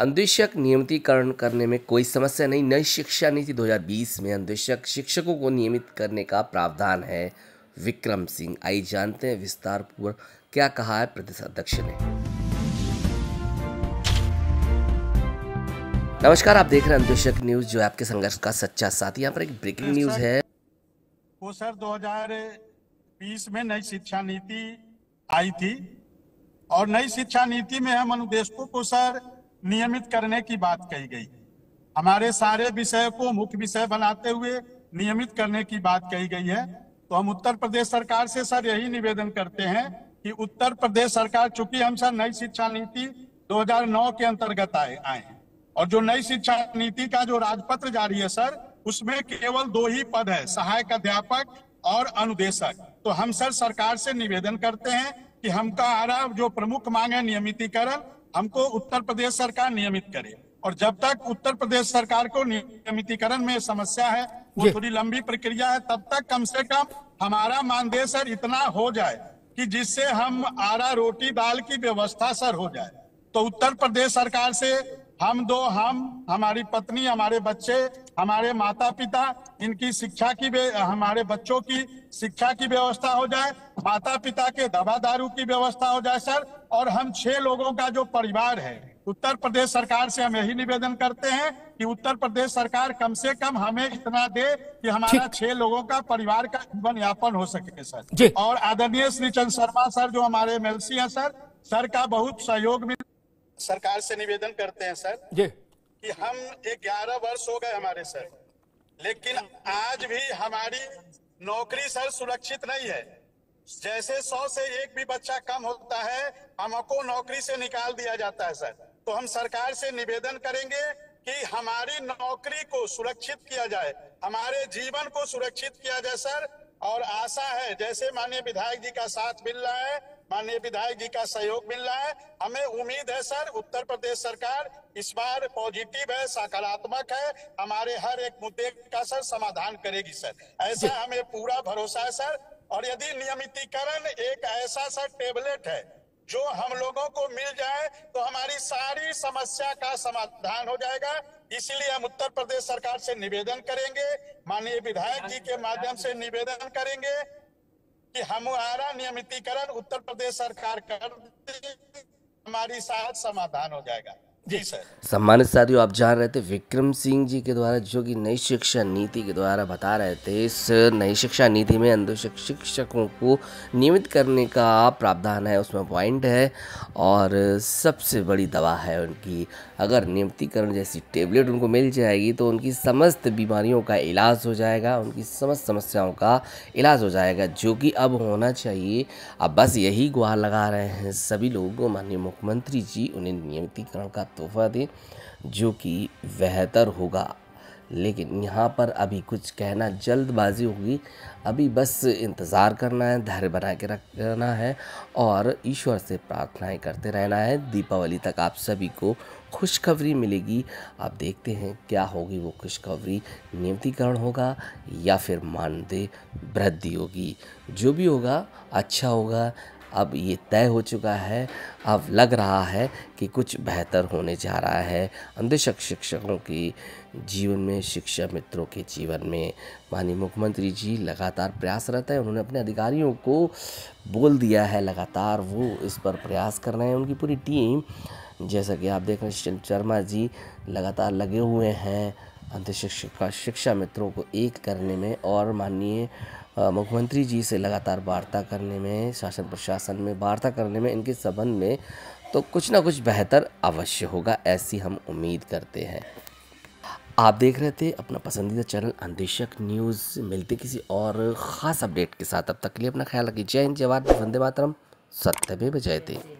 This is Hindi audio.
अन्वेषक नियमितीकरण करने में कोई समस्या नहीं। नई शिक्षा नीति 2020 में अन्वेषक शिक्षकों को नियमित करने का प्रावधान है। विक्रम सिंह आई जानते हैं विस्तार पूर्वक क्या कहा है प्रदेश अध्यक्ष ने। नमस्कार आप देख रहे हैं अन्वेषक न्यूज़ जो है आपके संघर्ष का सच्चा साथ। यहाँ पर एक ब्रेकिंग न्यूज़ है। वो सर 2020 में नई शिक्षा नीति आई थी और नई शिक्षा नीति में हम अनुदेशकों को सर नियमित करने की बात कही गई। हमारे सारे विषय को मुख्य विषय बनाते हुए नियमित करने की बात कही गई है। तो हम उत्तर प्रदेश सरकार से सर यही निवेदन करते हैं कि उत्तर प्रदेश सरकार, चूँकि हम सर नई शिक्षा नीति 2009 के अंतर्गत आए आए हैं। और जो नई शिक्षा नीति का जो राजपत्र जारी है सर, उसमें केवल दो ही पद है, सहायक अध्यापक और अनुदेशक। तो हम सर सरकार से निवेदन करते हैं कि हमका आ रहा जो प्रमुख मांग है नियमितीकरण हमको उत्तर प्रदेश सरकार नियमित करे। और जब तक उत्तर प्रदेश सरकार को नियमितीकरण में समस्या है वो थोड़ी लंबी प्रक्रिया है तब तक कम से कम हमारा मानदेय सर इतना हो जाए कि जिससे हम आरा रोटी दाल की व्यवस्था सर हो जाए। तो उत्तर प्रदेश सरकार से हम दो हम हमारी पत्नी हमारे बच्चे हमारे माता पिता इनकी शिक्षा की हमारे बच्चों की शिक्षा की व्यवस्था हो जाए माता पिता के दवा दारू की व्यवस्था हो जाए सर। और हम छह लोगों का जो परिवार है उत्तर प्रदेश सरकार से हम यही निवेदन करते हैं कि उत्तर प्रदेश सरकार कम से कम हमें इतना दे कि हमारा छह लोगों का परिवार का जीवन यापन हो सके सर। और आदरणीय श्री चंद शर्मा सर जो हमारे एमएलसी हैं सर सर का बहुत सहयोग मिल सरकार से निवेदन करते हैं सर जी। कि हम ग्यारह वर्ष हो गए हमारे सर। लेकिन आज भी हमारी नौकरी सर सुरक्षित नहीं है। जैसे सौ से एक भी बच्चा कम होता है हमको नौकरी से निकाल दिया जाता है सर। तो हम सरकार से निवेदन करेंगे कि हमारी नौकरी को सुरक्षित किया जाए हमारे जीवन को सुरक्षित किया जाए सर। और आशा है जैसे माननीय विधायक जी का साथ मिल रहा है माननीय विधायक जी का सहयोग मिल रहा है हमें उम्मीद है सर उत्तर प्रदेश सरकार इस बार पॉजिटिव है सकारात्मक है हमारे हर एक मुद्दे का सर समाधान करेगी सर। ऐसा हमें पूरा भरोसा है सर और यदि नियमितीकरण एक ऐसा सर टेबलेट है जो हम लोगों को मिल जाए तो हमारी सारी समस्या का समाधान हो जाएगा इसलिए हम उत्तर प्रदेश सरकार से निवेदन करेंगे, माननीय विधायक जी के माध्यम से निवेदन करेंगे कि हमारा नियमितीकरण उत्तर प्रदेश सरकार कर हमारी साथ समाधान हो जाएगा। सम्मानित साथियों आप जान रहे थे विक्रम सिंह जी के द्वारा जो कि नई शिक्षा नीति के द्वारा बता रहे थे इस नई शिक्षा नीति में अंधोशक शिक्षकों को नियमित करने का प्रावधान है उसमें पॉइंट है और सबसे बड़ी दवा है उनकी अगर नियमितीकरण जैसी टेबलेट उनको मिल जाएगी तो उनकी समस्त बीमारियों का इलाज हो जाएगा उनकी समस्त समस्याओं का इलाज हो जाएगा जो कि अब होना चाहिए। अब बस यही गुहार लगा रहे हैं सभी लोगों माननीय मुख्यमंत्री जी उन्हें नियमितीकरण का तोहफा दें, जो कि बेहतर होगा। लेकिन यहाँ पर अभी कुछ कहना जल्दबाजी होगी। अभी बस इंतज़ार करना है, धैर्य बना के रखना है और ईश्वर से प्रार्थनाएँ करते रहना है। दीपावली तक आप सभी को खुशखबरी मिलेगी। आप देखते हैं क्या होगी वो खुशखबरी। नियमितीकरण होगा या फिर मानदेय वृद्धि होगी। जो भी होगा अच्छा होगा। अब ये तय हो चुका है, अब लग रहा है कि कुछ बेहतर होने जा रहा है। अंधेशक शिक्षकों की जीवन में, शिक्षा मित्रों के जीवन में। माननीय मुख्यमंत्री जी, लगातार प्रयासरत है। उन्होंने अपने अधिकारियों को बोल दिया है, लगातार वो इस पर प्रयास कर रहे हैं। उनकी पूरी टीम, जैसा कि आप देख रहे हैं शर्मा जी लगातार लगे हुए हैं। अंत शिक्षा शिक्षा मित्रों को एक करने में और माननीय मुख्यमंत्री जी से लगातार वार्ता करने में, शासन प्रशासन में, वार्ता करने में, इनके संबंध में तो कुछ ना कुछ बेहतर अवश्य होगा, ऐसी हम उम्मीद करते हैं। आप देख रहे थे अपना पसंदीदा चैनल अंदेशक न्यूज़। मिलते किसी और ख़ास अपडेट के साथ। अब तक के लिए अपना ख्याल रखिए। जय हिंद जवाहर वंदे मातरम। सत्य में जयते।